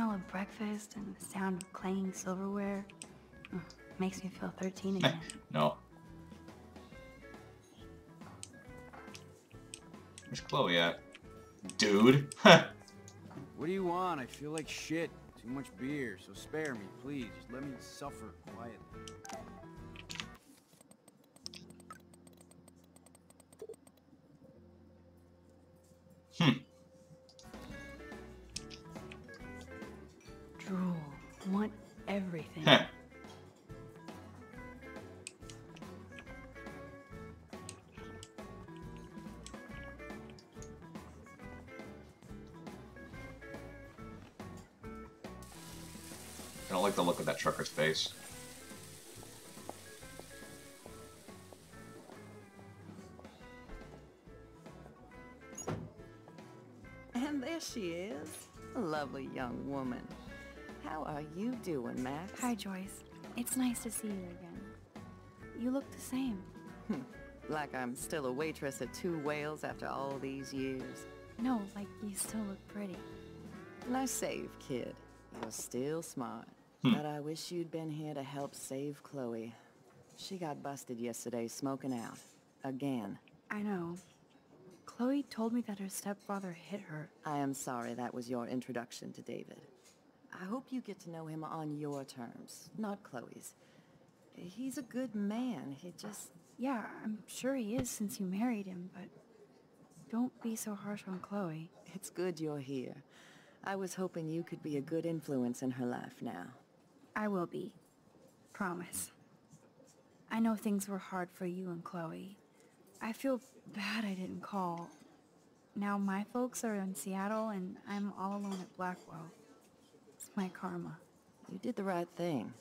smell of breakfast and the sound of clanging silverware mm, makes me feel 13 again. no. Where's Chloe at? Dude. What do you want? I feel like shit. Too much beer, so spare me, please. Just let me suffer quietly. Trucker's. And there she is. A lovely young woman. How are you doing, Max? Hi, Joyce. It's nice to see you again. You look the same. Hmm. Like I'm still a waitress at Two Whales after all these years. No, like you still look pretty. Nice save, kid. You're still smart. Hmm. But I wish you'd been here to help save Chloe. She got busted yesterday smoking out. Again. I know. Chloe told me that her stepfather hit her. I am sorry that was your introduction to David. I hope you get to know him on your terms, not Chloe's. He's a good man. He just... Yeah, I'm sure he is since you married him, but don't be so harsh on Chloe. It's good you're here. I was hoping you could be a good influence in her life now. I will be. Promise. I know things were hard for you and Chloe. I feel bad I didn't call. Now my folks are in Seattle and I'm all alone at Blackwell. It's my karma. You did the right thing.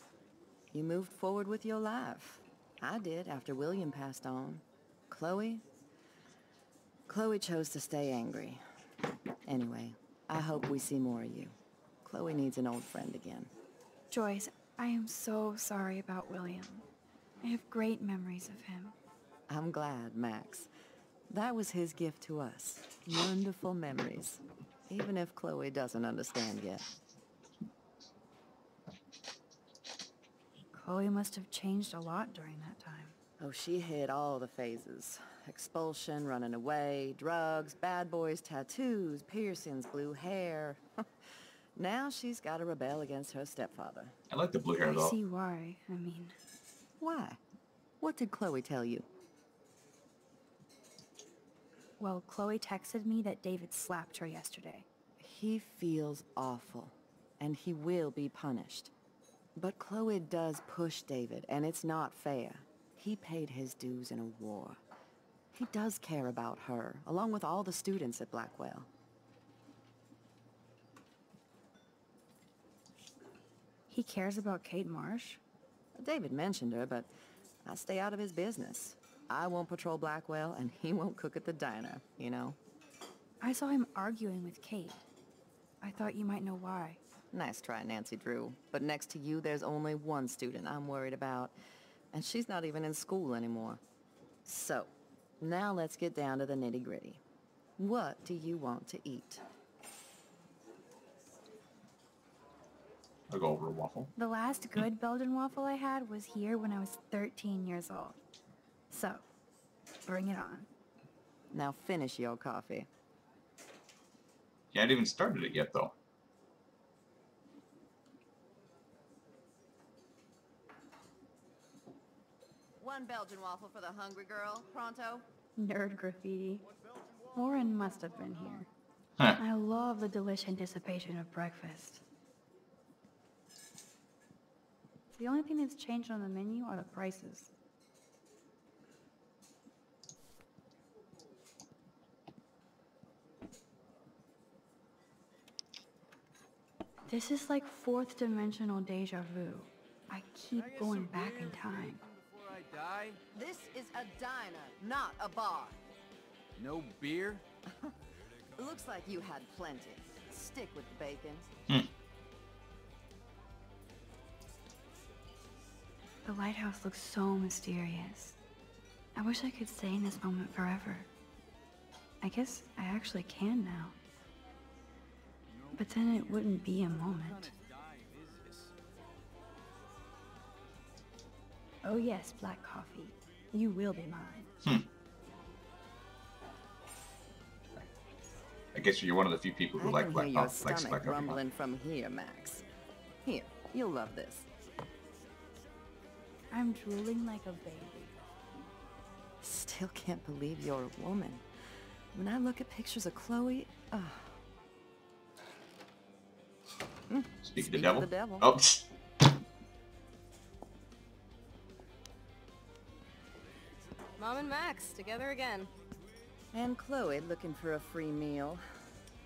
You moved forward with your life. I did after William passed on. Chloe? Chloe chose to stay angry. Anyway, I hope we see more of you. Chloe needs an old friend again. Joyce, I am so sorry about William. I have great memories of him. I'm glad, Max. That was his gift to us. Wonderful memories. Even if Chloe doesn't understand yet. Chloe must have changed a lot during that time. Oh, she hit all the phases. Expulsion, running away, drugs, bad boys, tattoos, piercings, blue hair. now she's got to rebel against her stepfather. I like the blue hair I see why. I mean, Why? What did Chloe tell you? well, Chloe texted me that David slapped her yesterday. He feels awful, and he will be punished. But Chloe does push David, and it's not fair. He paid his dues in a war. He does care about her, along with all the students at Blackwell. He cares about Kate Marsh? David mentioned her, but I stay out of his business. I won't patrol Blackwell, and he won't cook at the diner, you know? I saw him arguing with Kate. I thought you might know why. Nice try, Nancy Drew. But next to you, there's only one student I'm worried about. And she's not even in school anymore. So, now let's get down to the nitty-gritty. What do you want to eat? I'll go over a waffle. The last good Belgian waffle I had was here when I was 13 years old. So, bring it on. Now finish your coffee. You hadn't even started it yet though. One Belgian waffle for the hungry girl, pronto? Nerd graffiti. Warren must have been here. Huh. I love the delish anticipation of breakfast. The only thing that's changed on the menu are the prices. This is like fourth dimensional deja vu. I keep going back in time. I die? This is a diner, not a bar. No beer? Looks like you had plenty. Stick with the bacon. Hmm. The lighthouse looks so mysterious. I wish I could stay in this moment forever. I guess I actually can now. But then it wouldn't be a moment. Oh yes, black coffee. You will be mine. Hmm. I guess you're one of the few people who I like black hear your coffee. Likes stomach black coffee. rumbling from here, Max. Here, you'll love this. I'm drooling like a baby. Still can't believe you're a woman. When I look at pictures of Chloe, ugh. Mm, speak, of Speak the of devil. the devil. Oh, Mom and Max, together again. And Chloe looking for a free meal.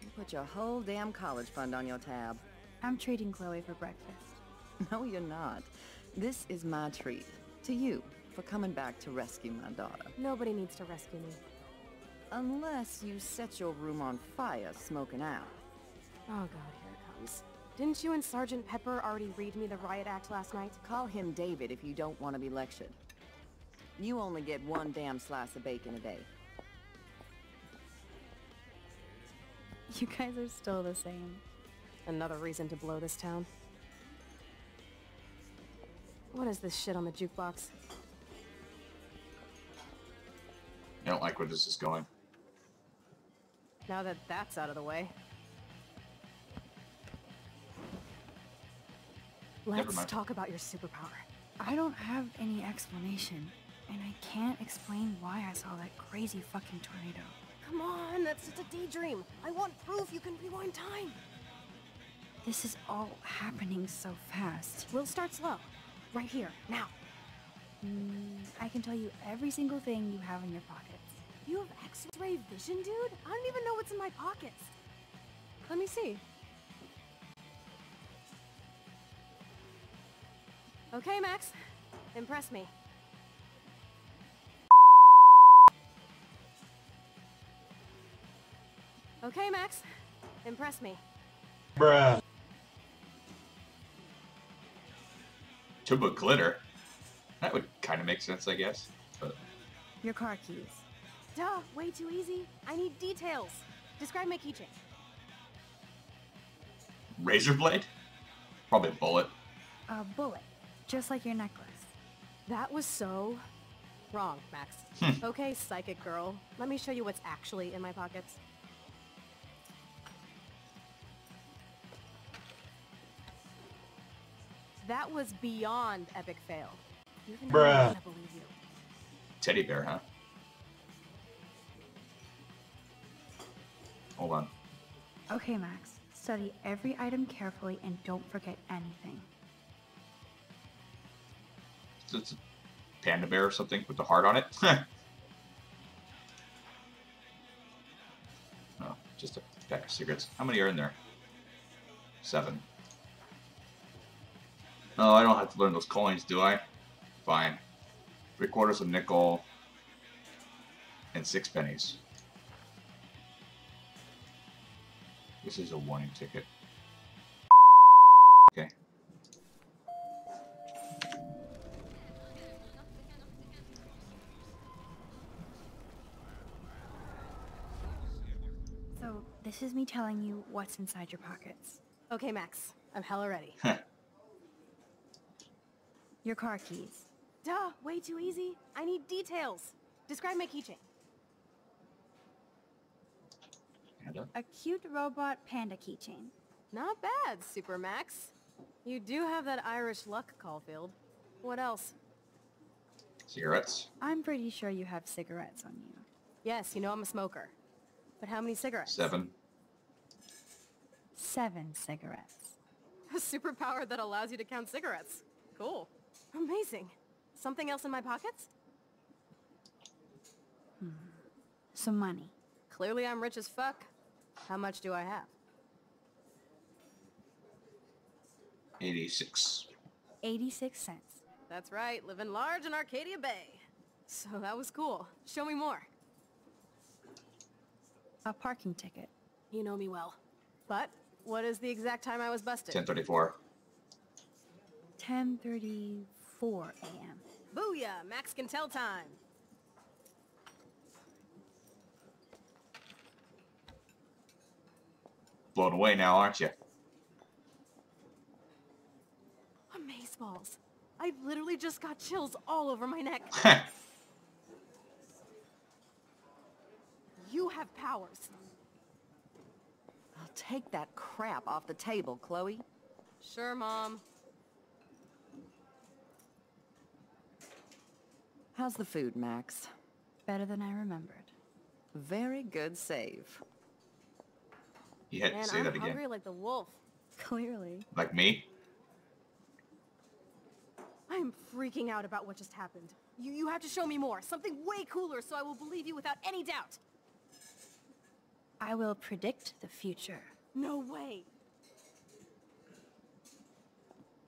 You put your whole damn college fund on your tab. I'm treating Chloe for breakfast. No, you're not. This is my treat. To you, for coming back to rescue my daughter. Nobody needs to rescue me. Unless you set your room on fire smoking out. Oh god, here it comes. Didn't you and Sergeant Pepper already read me the riot act last night? Call him David if you don't want to be lectured. You only get one damn slice of bacon a day. You guys are still the same. Another reason to blow this town. What is this shit on the jukebox? I don't like where this is going. Now that that's out of the way. Let's talk about your superpower. I don't have any explanation, and I can't explain why I saw that crazy fucking tornado. Come on, that's just a daydream. I want proof you can rewind time. This is all happening so fast. We'll start slow. Right here, now. Mm, I can tell you every single thing you have in your pockets. You have X-ray vision, dude? I don't even know what's in my pockets. Let me see. Okay, Max. Impress me. Okay, Max. Impress me. Tuba glitter. That would kind of make sense, I guess. But Your car keys. Duh, way too easy. I need details. Describe my keychain. razor blade? Probably a bullet. A bullet. Just like your necklace. That was so wrong, Max. Hmm. okay, psychic girl. Let me show you what's actually in my pockets. That was beyond epic fail. Even Bruh. Believe you. Teddy bear, huh? Hold on. Okay, Max. Study every item carefully and don't forget anything. It's, it's a panda bear or something with the heart on it. no, oh, just a pack of cigarettes. How many are in there? Seven. No, I don't have to learn those coins, do I? Fine. Three quarters of nickel and six pennies. This is a warning ticket. Okay. So, this is me telling you what's inside your pockets. Okay, Max. I'm hella ready. Your car keys. Duh, way too easy. I need details. Describe my keychain. Panda? A cute robot panda keychain. Not bad, Supermax. You do have that Irish luck, Caulfield. What else? Cigarettes? I'm pretty sure you have cigarettes on you. Yes, you know I'm a smoker. But how many cigarettes? Seven. Seven cigarettes. A superpower that allows you to count cigarettes. Cool. Amazing. Something else in my pockets? Hmm. Some money. Clearly I'm rich as fuck. How much do I have? 86. 86 cents. That's right, living large in Arcadia Bay. So that was cool. Show me more. A parking ticket. You know me well. But, what is the exact time I was busted? 1034. 10.34 a.m. Booyah! Max can tell time. blown away now, aren't you? Amazeballs. I literally just got chills all over my neck. you have powers. I'll take that crap off the table, Chloe. Sure, Mom. How's the food, Max? Better than I remembered. Very good save. you had to Man, say I'm that again. hungry like the wolf. Clearly. Like me? I'm freaking out about what just happened. You, you have to show me more. Something way cooler so I will believe you without any doubt. I will predict the future. No way.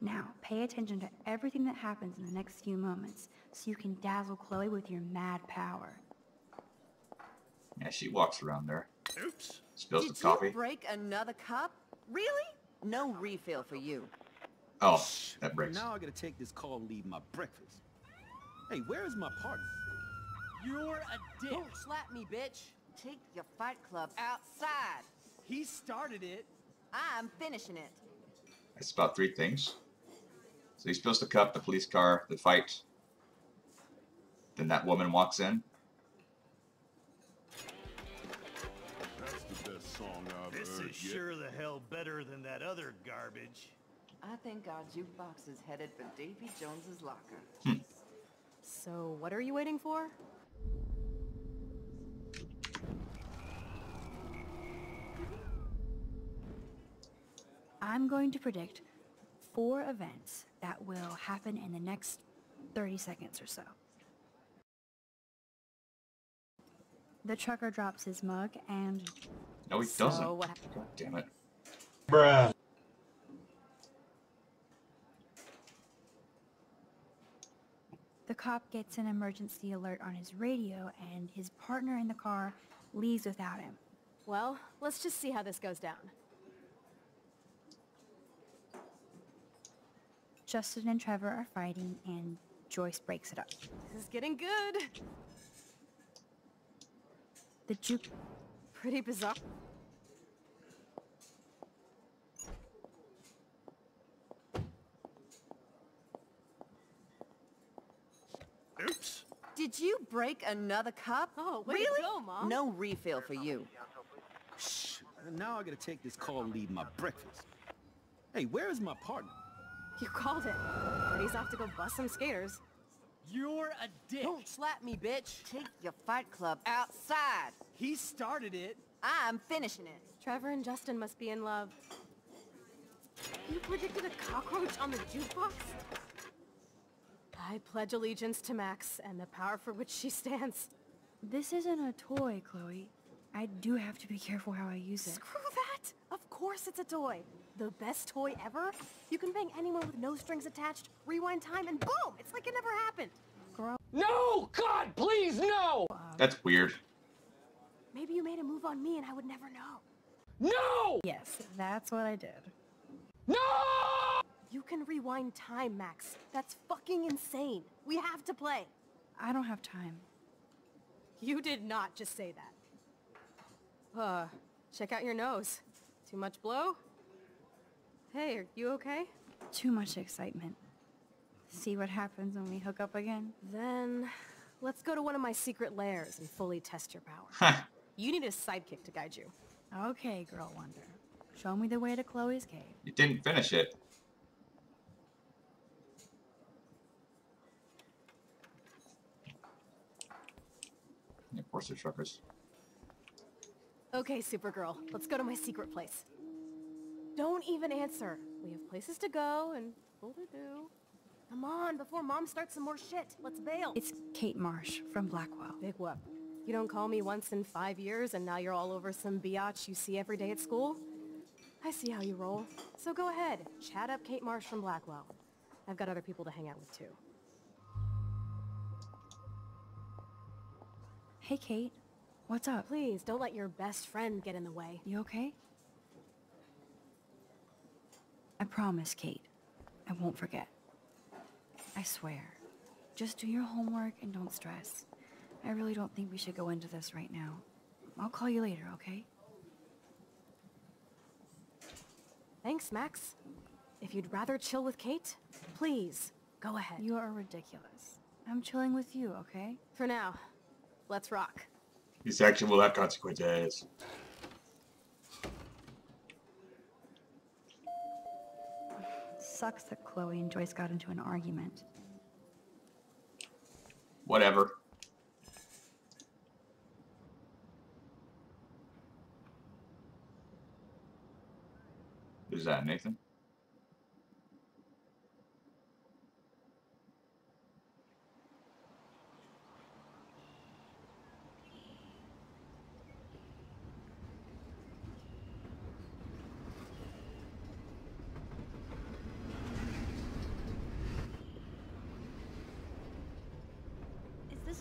Now, pay attention to everything that happens in the next few moments so you can dazzle Chloe with your mad power. Yeah, she walks around there. Oops. Spills Did the coffee. you break another cup? Really? No refill for you. Oh, that breaks. Now I gotta take this call and leave my breakfast. Hey, where is my partner? You're a dick. Don't slap me, bitch. Take your fight club outside. He started it. I'm finishing it. It's about three things. So he spills the cup, the police car, the fight. Then that woman walks in. That's the best song I've This heard is yet. sure the hell better than that other garbage. I think our jukebox is headed for Davy Jones's locker. Hmm. So, what are you waiting for? I'm going to predict four events that will happen in the next 30 seconds or so. The trucker drops his mug and No, he So, doesn't. what? God damn it. Bruh. The cop gets an emergency alert on his radio and his partner in the car leaves without him. Well, let's just see how this goes down. Justin and Trevor are fighting and Joyce breaks it up. This is getting good. The juke Pretty bizarre. Oops. Did you break another cup? Oh, way to really? go, Mom. No refill for you. Shh. Now I gotta take this call and leave my breakfast. Hey, where is my partner? You called it. But he's off to go bust some skaters. You're a dick. Don't slap me, bitch. Take your fight club outside. He started it. I'm finishing it. Trevor and Justin must be in love. You predicted a cockroach on the jukebox? I pledge allegiance to Max and the power for which she stands. This isn't a toy, Chloe. I do have to be careful how I use it. Screw that! Of course it's a toy. The best toy ever? You can bang anyone with no strings attached, rewind time, and boom! It's like it never happened. No! God, please, no! That's weird. Maybe you made a move on me and I would never know. No! Yes, that's what I did. No! You can rewind time, Max. That's fucking insane. We have to play. I don't have time. You did not just say that. Uh, check out your nose. Too much blow? Hey, are you okay? Too much excitement. See what happens when we hook up again? Then, let's go to one of my secret lairs and fully test your power. you need a sidekick to guide you. Okay, Girl Wonder. Show me the way to Chloe's cave. You didn't finish it. Yeah, of course they're truckers. Okay, Supergirl, let's go to my secret place. Don't even answer. We have places to go and people to do. Come on, before Mom starts some more shit. Let's bail. It's Kate Marsh from Blackwell. Big whoop. You don't call me once in five years and now you're all over some biatch you see every day at school? I see how you roll. So go ahead, chat up Kate Marsh from Blackwell. I've got other people to hang out with too. Hey, Kate. What's up? Please, don't let your best friend get in the way. You okay? I promise, Kate. I won't forget. I swear. Just do your homework and don't stress. I really don't think we should go into this right now. I'll call you later, okay? Thanks, Max. If you'd rather chill with Kate, please, go ahead. You are ridiculous. I'm chilling with you, okay? For now, let's rock. This action will have consequences. Sucks that Chloe and Joyce got into an argument. Whatever. Is that, Nathan?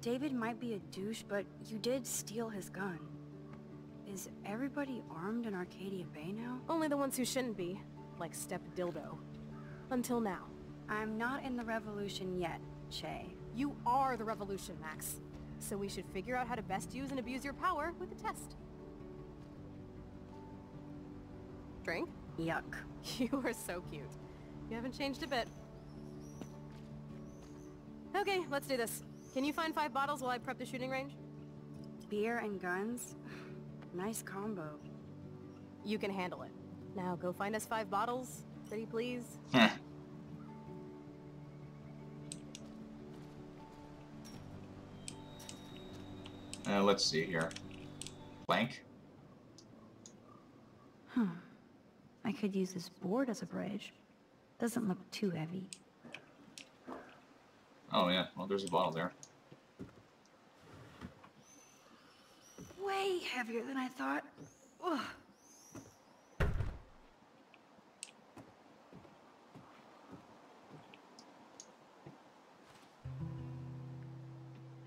David might be a douche, but you did steal his gun. Is everybody armed in Arcadia Bay now? Only the ones who shouldn't be, like Step Dildo. Until now. I'm not in the revolution yet, Che. You are the revolution, Max. So we should figure out how to best use and abuse your power with a test. Drink? Yuck. You are so cute. You haven't changed a bit. Okay, let's do this. Can you find five bottles while I prep the shooting range? Beer and guns? nice combo. You can handle it. Now go find us five bottles, pretty please. Heh. Uh, let's see here. Blank? I could use this board as a bridge. Doesn't look too heavy. Oh yeah, well there's a bottle there. Way heavier than I thought. Ugh.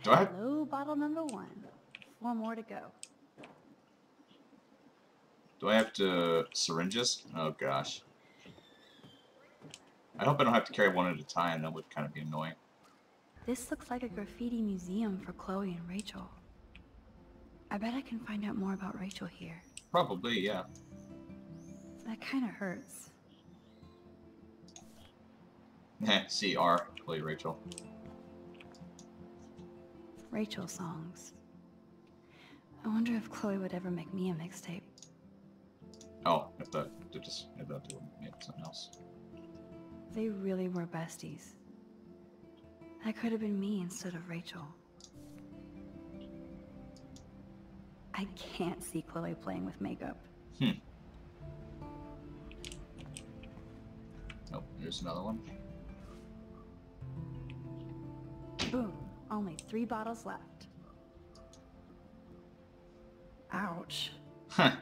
Do I Hello, bottle number one. Four more to go. Do I have to syringes? Oh gosh. I hope I don't have to carry one at a time. That would kind of be annoying. This looks like a graffiti museum for Chloe and Rachel. I bet I can find out more about Rachel here. Probably, yeah. That kind of hurts. Heh, C-R, Chloe Rachel. Rachel songs. I wonder if Chloe would ever make me a mixtape. Oh, if they just I thought they would make something else. They really were besties. That could have been me instead of Rachel. I can't see Chloe playing with makeup. Hmm. Oh, there's another one. Boom. Only three bottles left. Ouch. Huh.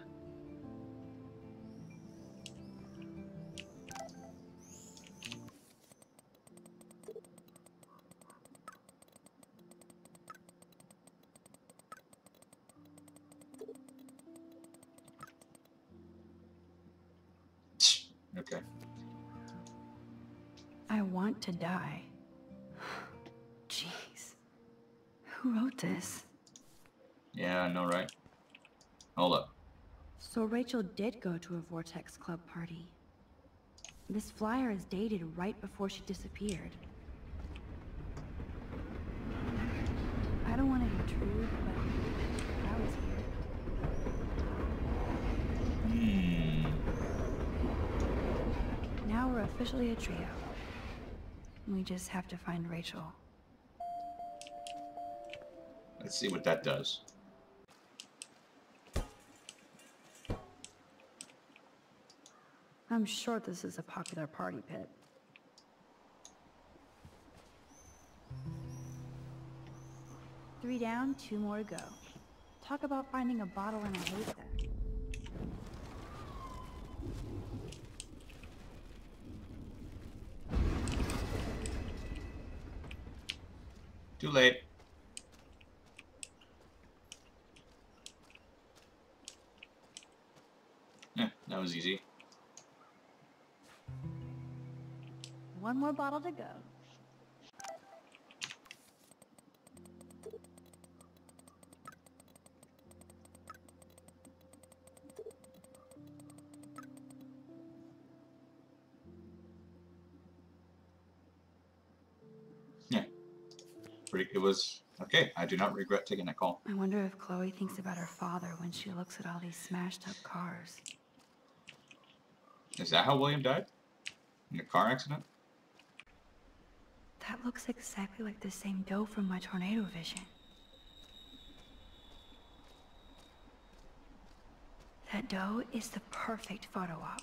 Okay. I want to die. Jeez. Who wrote this? Yeah, I know, right? Hold up. So Rachel did go to a Vortex Club party. This flyer is dated right before she disappeared. I don't want to intrude, but I was here. Hmm. Now we're officially a trio. We just have to find Rachel. Let's see what that does. I'm sure this is a popular party pit. Three down, two more to go. Talk about finding a bottle in a haystack. Too late. Yeah, that was easy. One more bottle to go. Was okay. I do not regret taking that call. I wonder if Chloe thinks about her father when she looks at all these smashed up cars. Is that how William died? In a car accident? That looks exactly like the same doe from my tornado vision. That doe is the perfect photo op.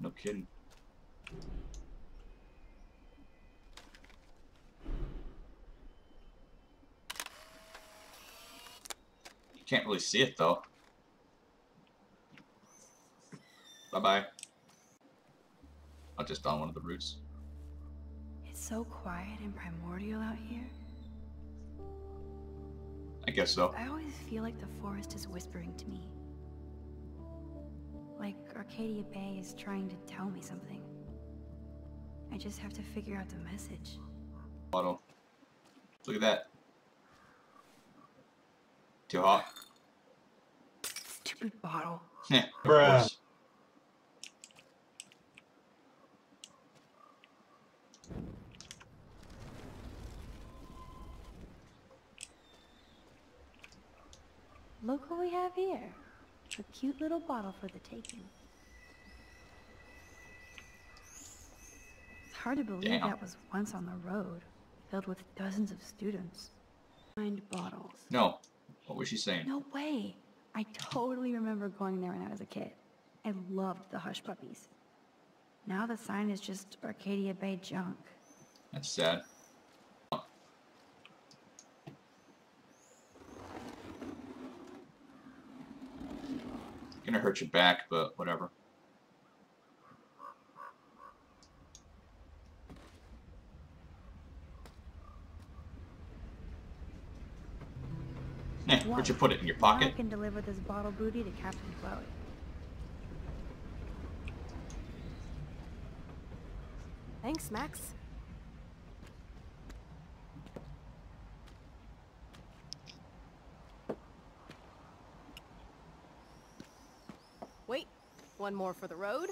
No kidding. Can't really see it though. Bye bye. I'll just on one of the roots. It's so quiet and primordial out here. I guess so. I always feel like the forest is whispering to me. Like Arcadia Bay is trying to tell me something. I just have to figure out the message. Bottle. Look at that. Too hot. Stupid bottle. Yeah, Bruh. Look what we have here. A cute little bottle for the taking. It's hard to believe Damn. that was once on the road, filled with dozens of students. Find bottles. No. What was she saying? No way. I totally remember going there when I was a kid. I loved the Hush Puppies. Now the sign is just Arcadia Bay junk. That's sad. Gonna hurt your back, but whatever. Eh, where'd you put it? In your pocket? I pocket? can deliver this bottle booty to Captain Chloe. Thanks, Max. Wait, one more for the road.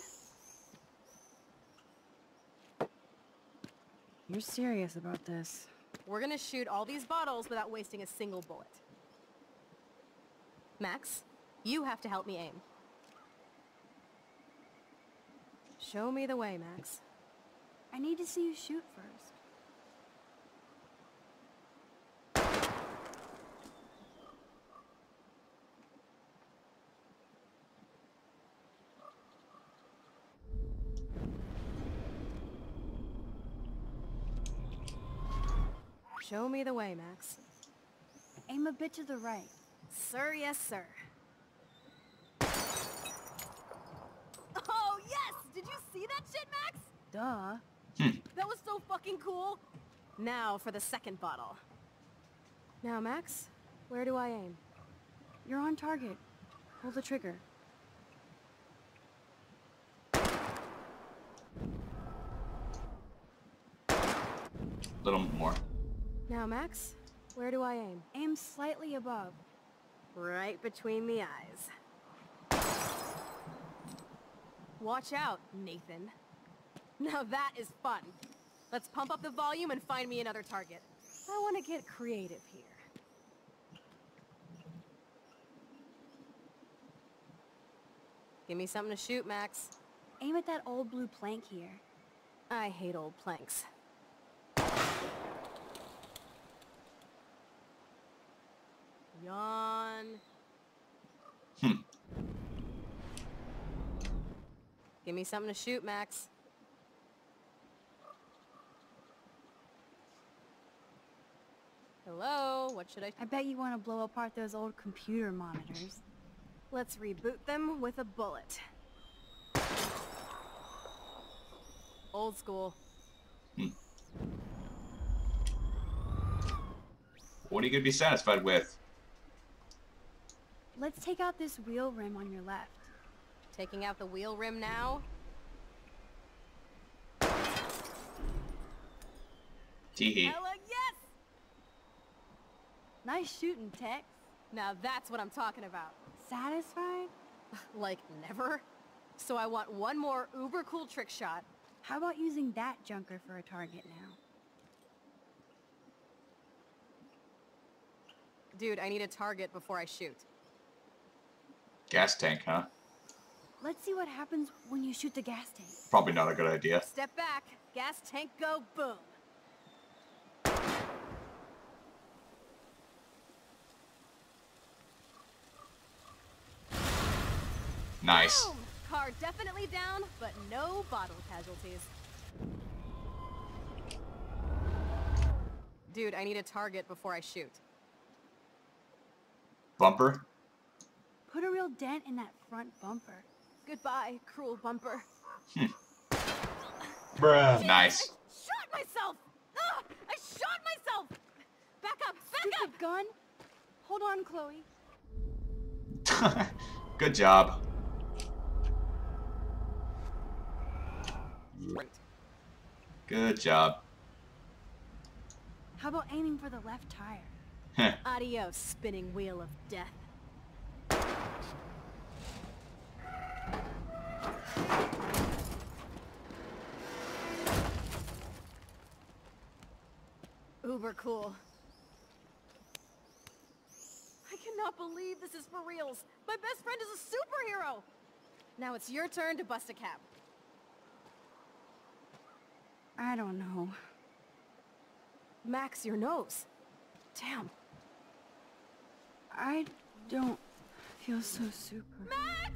You're serious about this. We're gonna shoot all these bottles without wasting a single bullet. Max, you have to help me aim. Show me the way, Max. I need to see you shoot first. Show me the way, Max. Aim a bit to the right. Sir, yes, sir. Oh, yes! Did you see that shit, Max? Duh. Hmm. That was so fucking cool! Now for the second bottle. Now, Max, where do I aim? You're on target. Pull the trigger. A little more. Now, Max, where do I aim? Aim slightly above. Right between the eyes. Watch out, Nathan. Now that is fun. Let's pump up the volume and find me another target. I want to get creative here. Give me something to shoot, Max. Aim at that old blue plank here. I hate old planks. Yawn. Hmm. Give me something to shoot, Max. Hello, what should I... I bet you want to blow apart those old computer monitors. Let's reboot them with a bullet. Old school. Hmm. What are you gonna be satisfied with? Let's take out this wheel rim on your left. Taking out the wheel rim now? Teehee. Hella yes! Nice shooting, Tex. Now that's what I'm talking about. Satisfied? Like, never? So I want one more uber cool trick shot. How about using that junker for a target now? Dude, I need a target before I shoot. Gas tank, huh? Let's see what happens when you shoot the gas tank. Probably not a good idea. Step back, gas tank go, boom. Nice. Boom! Car definitely down, but no bottle casualties. Dude, I need a target before I shoot. Bumper? Put real dent in that front bumper. Goodbye, cruel bumper. Bruh. Nice. Shot myself! Ugh, I shot myself! Back up, back Stupid gun! Hold on, Chloe. good job. Good job. How about aiming for the left tire? Heh. Adios, spinning wheel of death. Uber cool. I cannot believe this is for reals. My best friend is a superhero. Now it's your turn to bust a cap. I don't know. Max, your nose. Damn. I don't feel so super. Max!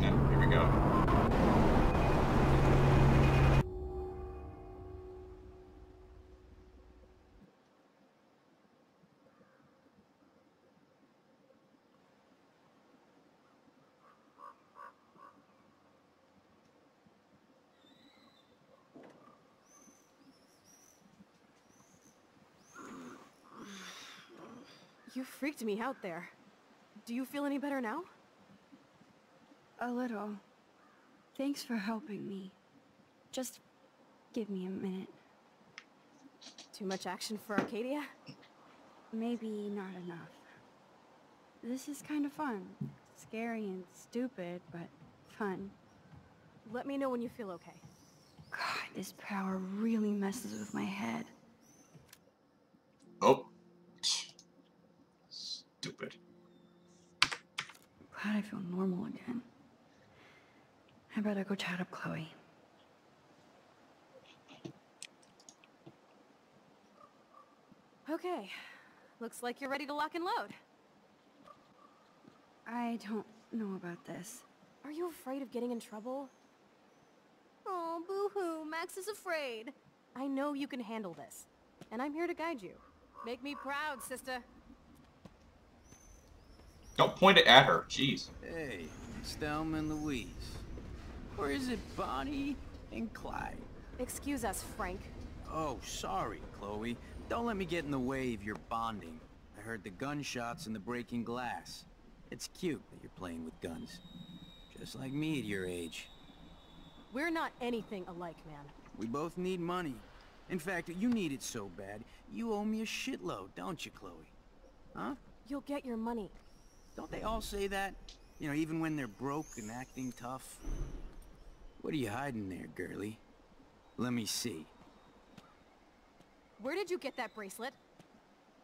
Yeah, here we go. You freaked me out there. Do you feel any better now? A little. Thanks for helping me. Just give me a minute. Too much action for Arcadia? Maybe not enough. This is kind of fun. Scary and stupid, but fun. Let me know when you feel okay. God, this power really messes with my head. Oh. Stupid. Glad I feel normal again. I better go chat up Chloe. Okay. Looks like you're ready to lock and load. I don't know about this. Are you afraid of getting in trouble? Oh, boo-hoo, Max is afraid. I know you can handle this, and I'm here to guide you. Make me proud, sister. Don't point it at her. Jeez. Hey, it's Thelma and Louise. Or is it Bonnie and Clyde? Excuse us, Frank. Oh, sorry, Chloe. Don't let me get in the way of your bonding. I heard the gunshots and the breaking glass. It's cute that you're playing with guns. Just like me at your age. We're not anything alike, man. We both need money. In fact, you need it so bad, you owe me a shitload, don't you, Chloe? Huh? You'll get your money. Don't they all say that? You know, even when they're broke and acting tough? What are you hiding there, girlie? Let me see. Where did you get that bracelet?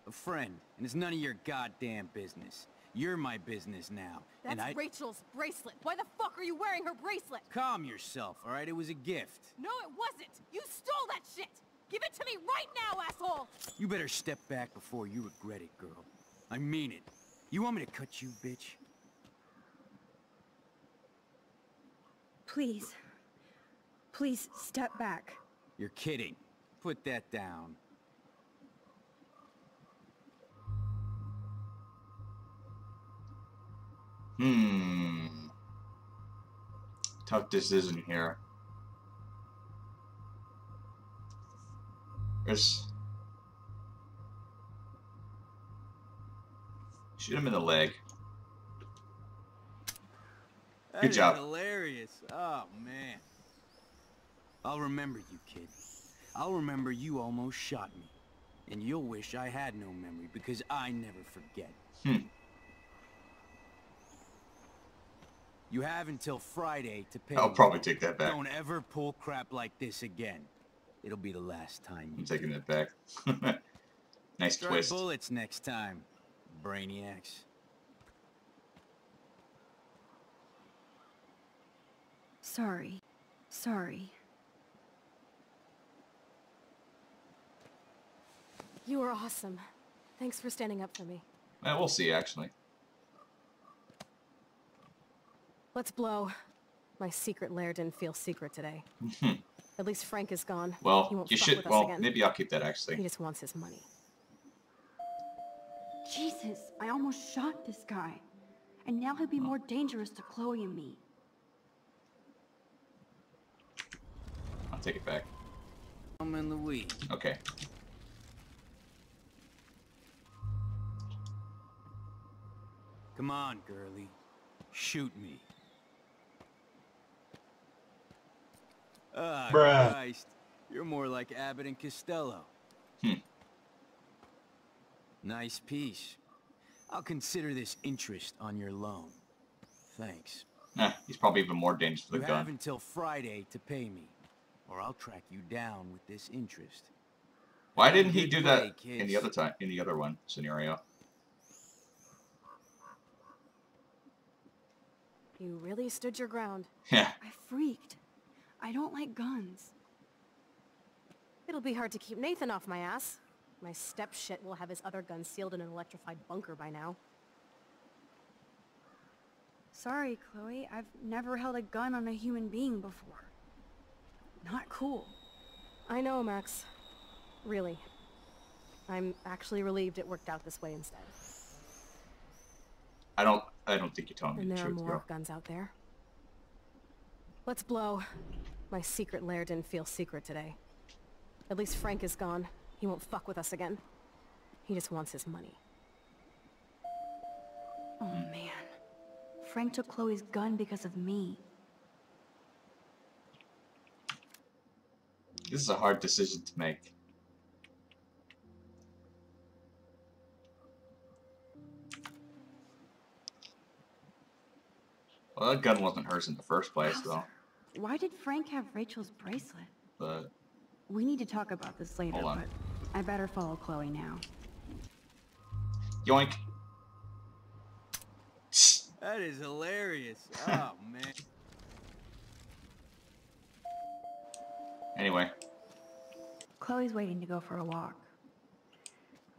A friend, and it's none of your goddamn business. You're my business now, That's and I... Rachel's bracelet. Why the fuck are you wearing her bracelet? Calm yourself, alright? It was a gift. No, it wasn't. You stole that shit. Give it to me right now, asshole. You better step back before you regret it, girl. I mean it. You want me to cut you, bitch? Please. Please, step back. You're kidding. Put that down. Hmm. Tough decision here. There's Shoot him in the leg. That Good job. hilarious. Oh, man. I'll remember you, kid. I'll remember you almost shot me. And you'll wish I had no memory, because I never forget. Hmm. You have until Friday to pay I'll me. probably take that back. Don't ever pull crap like this again. It'll be the last time I'm taking that back. nice Try twist. bullets next time, brainiacs. Sorry. Sorry. You are awesome. Thanks for standing up for me. Eh, we'll see, actually. Let's blow. My secret lair didn't feel secret today. At least Frank is gone. he Well, won't you should... Well, again. maybe I'll keep that, actually. He just wants his money. Jesus, I almost shot this guy. And now he'll be more dangerous to Chloe and me. I'll take it back. I'm in the weed. Okay. Come on, girlie. Shoot me. Ah, Bruh. Christ. You're more like Abbott and Costello. Hmm. Nice piece. I'll consider this interest on your loan. Thanks. Eh, he's probably even more dangerous for You the have until Friday to pay me, or I'll track you down with this interest. Why didn't he do that in the other time, in the other one scenario? You really stood your ground. Yeah. I freaked. I don't like guns. It'll be hard to keep Nathan off my ass. My step shit will have his other gun sealed in an electrified bunker by now. Sorry, Chloe. I've never held a gun on a human being before. Not cool. I know, Max. Really. I'm actually relieved it worked out this way instead. I don't. I don't think you're telling me And there are more girl. guns out there. Let's blow. My secret lair didn't feel secret today. At least Frank is gone. He won't fuck with us again. He just wants his money. Oh man. Frank took Chloe's gun because of me. This is a hard decision to make. Well, that gun wasn't hers in the first place, though. Why did Frank have Rachel's bracelet? But We need to talk about this later, Hold on. but I better follow Chloe now. yoink. That is hilarious. Oh, man. Anyway, Chloe's waiting to go for a walk.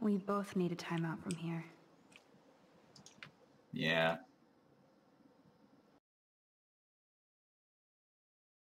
We both need a timeout from here. yeah.